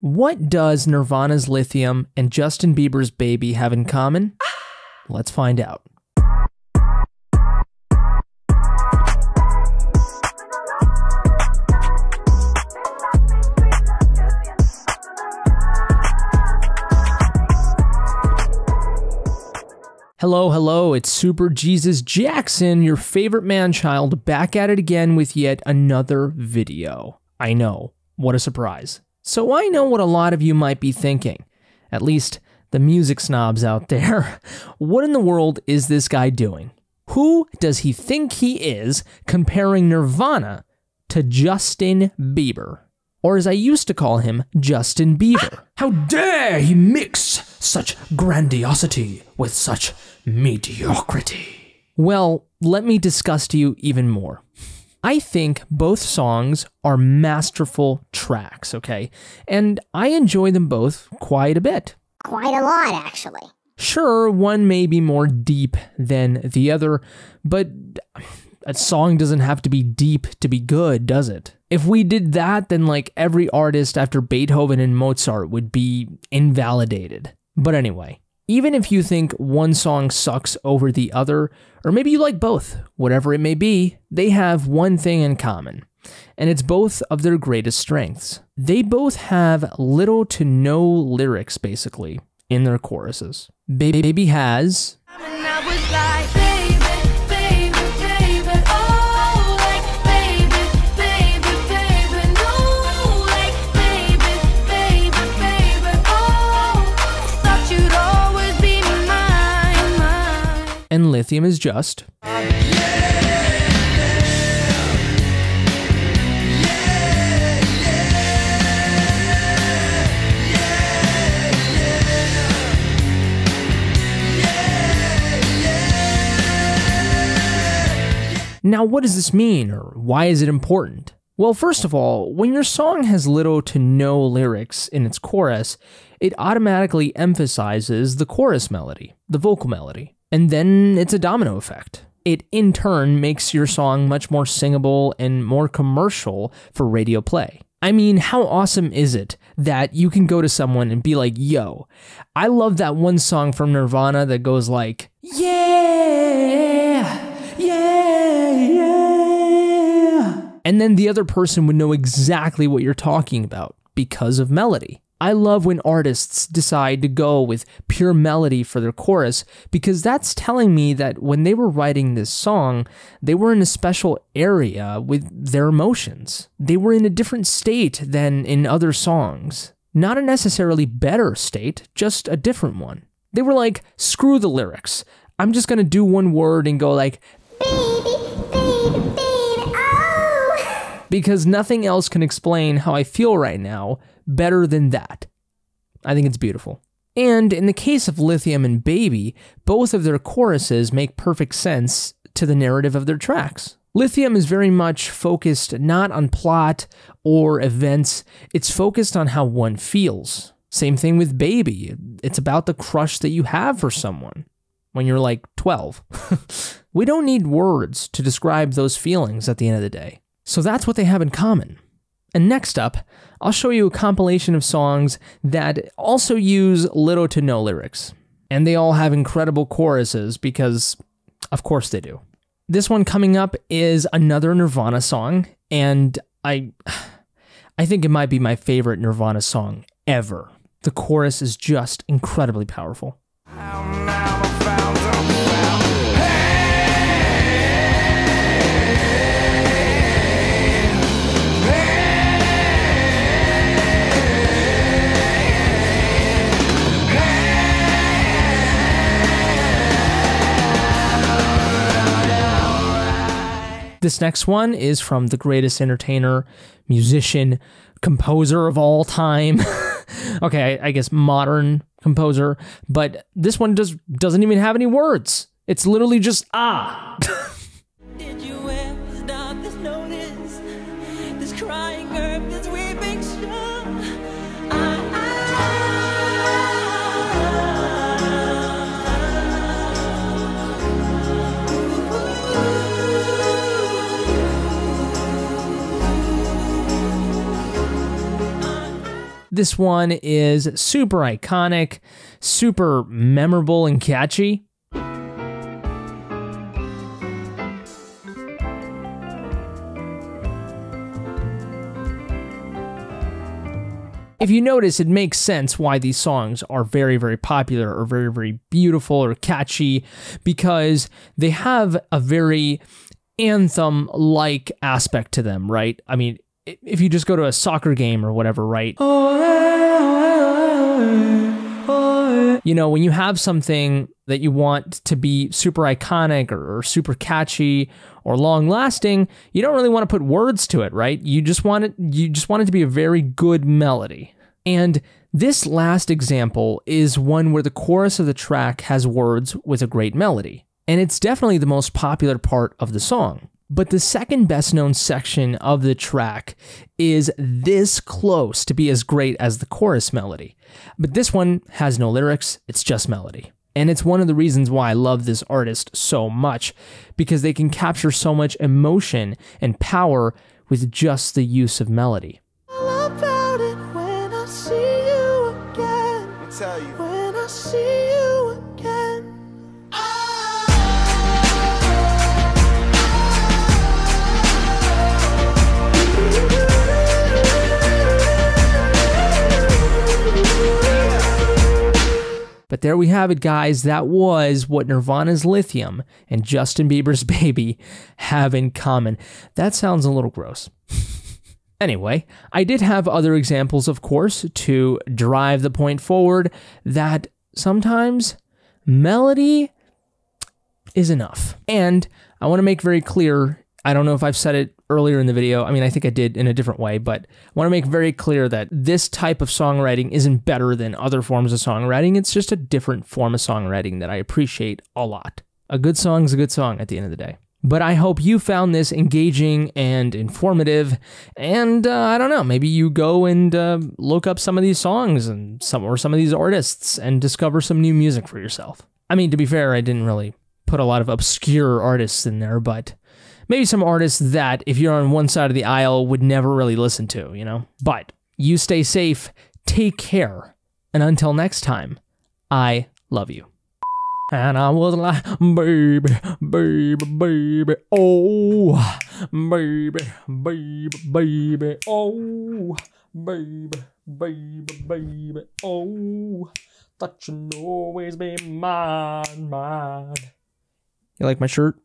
What does Nirvana's Lithium and Justin Bieber's Baby have in common? Let's find out. Hello, hello, it's Super Jesus Jackson, your favorite man child, back at it again with yet another video. I know, what a surprise. So I know what a lot of you might be thinking, at least the music snobs out there. What in the world is this guy doing? Who does he think he is comparing Nirvana to Justin Bieber? Or as I used to call him, Justin Bieber. How dare he mix such grandiosity with such mediocrity? Well, let me discuss to you even more. I think both songs are masterful tracks, okay? And I enjoy them both quite a bit. Quite a lot, actually. Sure, one may be more deep than the other, but a song doesn't have to be deep to be good, does it? If we did that, then like every artist after Beethoven and Mozart would be invalidated. But anyway, even if you think one song sucks over the other, or maybe you like both, whatever it may be, they have one thing in common, and it's both of their greatest strengths. They both have little to no lyrics, basically, in their choruses. Baby has. And lithium is just. Now, what does this mean, or why is it important? Well, first of all, when your song has little to no lyrics in its chorus, it automatically emphasizes the chorus melody, the vocal melody. And then it's a domino effect. It in turn makes your song much more singable and more commercial for radio play. I mean, how awesome is it that you can go to someone and be like, yo, I love that one song from Nirvana that goes like, yeah, yeah, yeah. And then the other person would know exactly what you're talking about because of melody. I love when artists decide to go with pure melody for their chorus because that's telling me that when they were writing this song, they were in a special area with their emotions. They were in a different state than in other songs. Not a necessarily better state, just a different one. They were like, screw the lyrics. I'm just gonna do one word and go like, Baby, baby, baby! Because nothing else can explain how I feel right now better than that. I think it's beautiful. And in the case of Lithium and Baby, both of their choruses make perfect sense to the narrative of their tracks. Lithium is very much focused not on plot or events, it's focused on how one feels. Same thing with Baby. It's about the crush that you have for someone when you're like 12. we don't need words to describe those feelings at the end of the day. So that's what they have in common. And next up, I'll show you a compilation of songs that also use little to no lyrics. And they all have incredible choruses because, of course, they do. This one coming up is another Nirvana song, and I, I think it might be my favorite Nirvana song ever. The chorus is just incredibly powerful. This next one is from the greatest entertainer, musician, composer of all time. okay, I, I, guess modern composer, but this one does doesn't even have any words. It's literally just ah. This one is super iconic, super memorable and catchy. If you notice, it makes sense why these songs are very, very popular or very, very beautiful or catchy because they have a very anthem like aspect to them, right? I mean, if you just go to a soccer game or whatever, right? You know, when you have something that you want to be super iconic or, or super catchy or long lasting, you don't really want to put words to it, right? You just want it you just want it to be a very good melody. And this last example is one where the chorus of the track has words with a great melody. And it's definitely the most popular part of the song. But the second best known section of the track is this close to be as great as the chorus melody. But this one has no lyrics, it's just melody. And it's one of the reasons why I love this artist so much, because they can capture so much emotion and power with just the use of melody. But there we have it, guys. That was what Nirvana's Lithium and Justin Bieber's Baby have in common. That sounds a little gross. Anyway, I did have other examples, of course, to drive the point forward that sometimes melody is enough. And I want to make very clear I don't know if I've said it earlier in the video. I mean, I think I did in a different way, but I want to make very clear that this type of songwriting isn't better than other forms of songwriting. It's just a different form of songwriting that I appreciate a lot. A good song is a good song at the end of the day. But I hope you found this engaging and informative. And uh, I don't know, maybe you go and uh, look up some of these songs and some or some of these artists and discover some new music for yourself. I mean, to be fair, I didn't really put a lot of obscure artists in there, but maybe some artists that if you're on one side of the aisle would never really listen to, you know? But you stay safe, take care, and until next time, I love you. And I was like, baby, baby, baby, oh, baby, baby, baby, oh, baby, baby, baby, oh, that you'll always be mine, mine. You like my shirt?